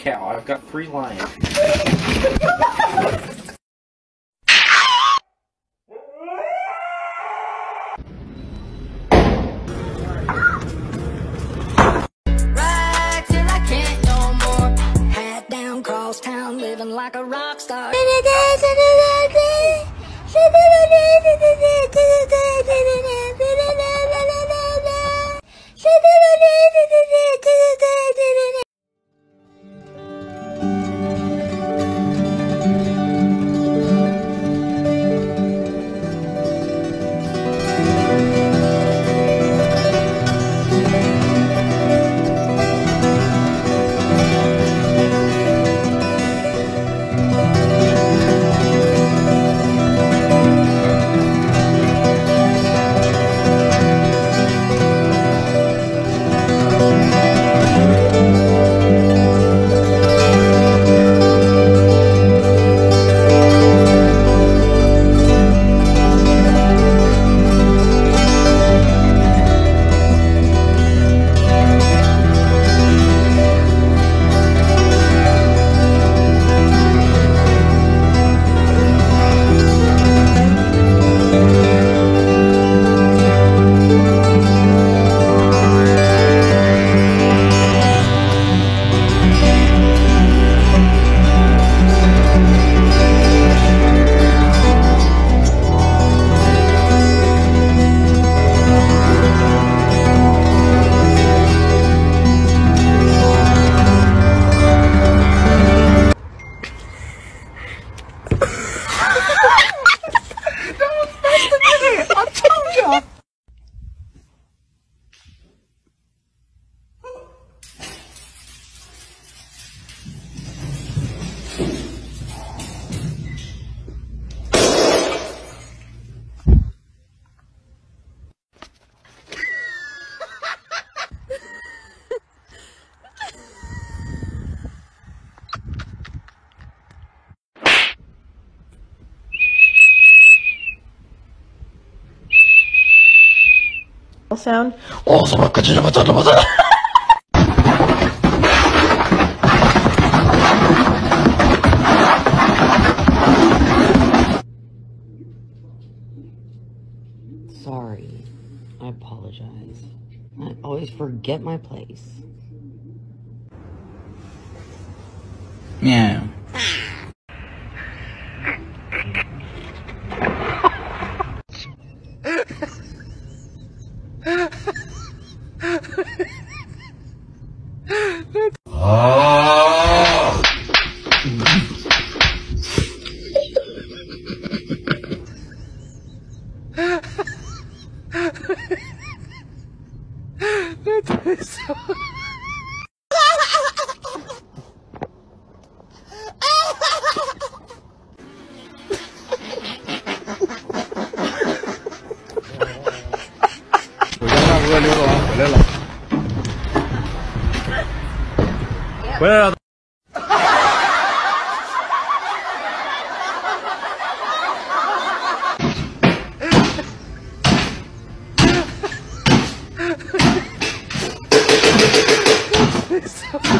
cow, I've got three lions. Ride till I can't no more. Hat down, cross town, living like a rock star. Sound. Sorry. I apologize. I always forget my place. Meow. 我溜达完回来了，回来了。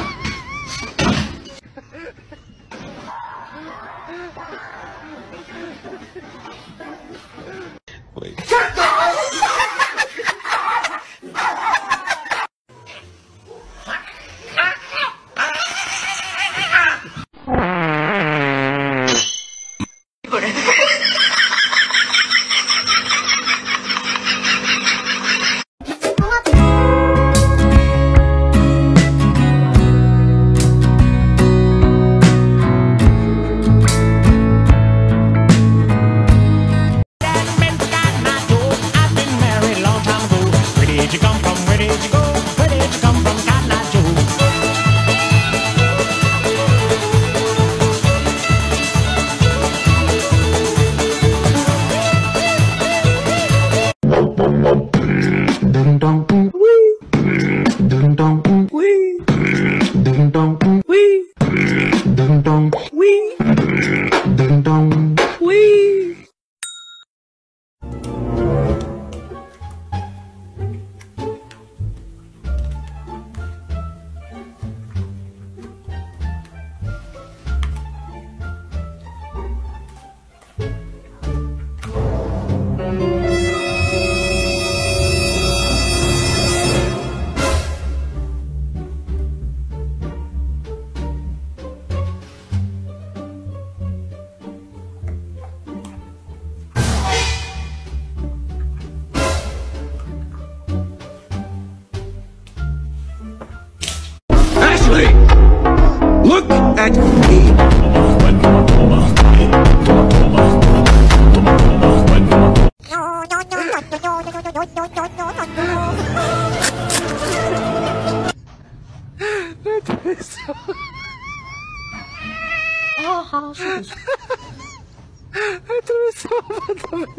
dum, dum.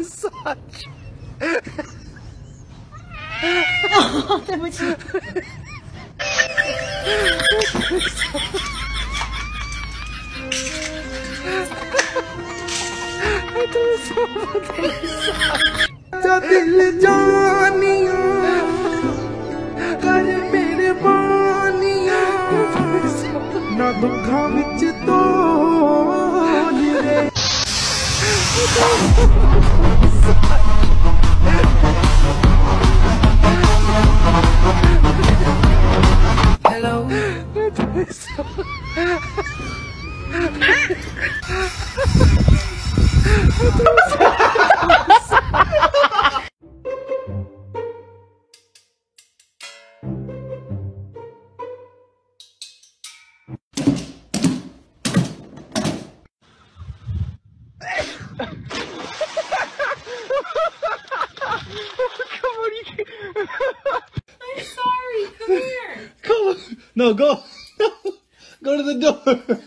such. 对不起。这地里长你呀，感觉没得把你呀，那都看不见。so. so. No, go. go to the door.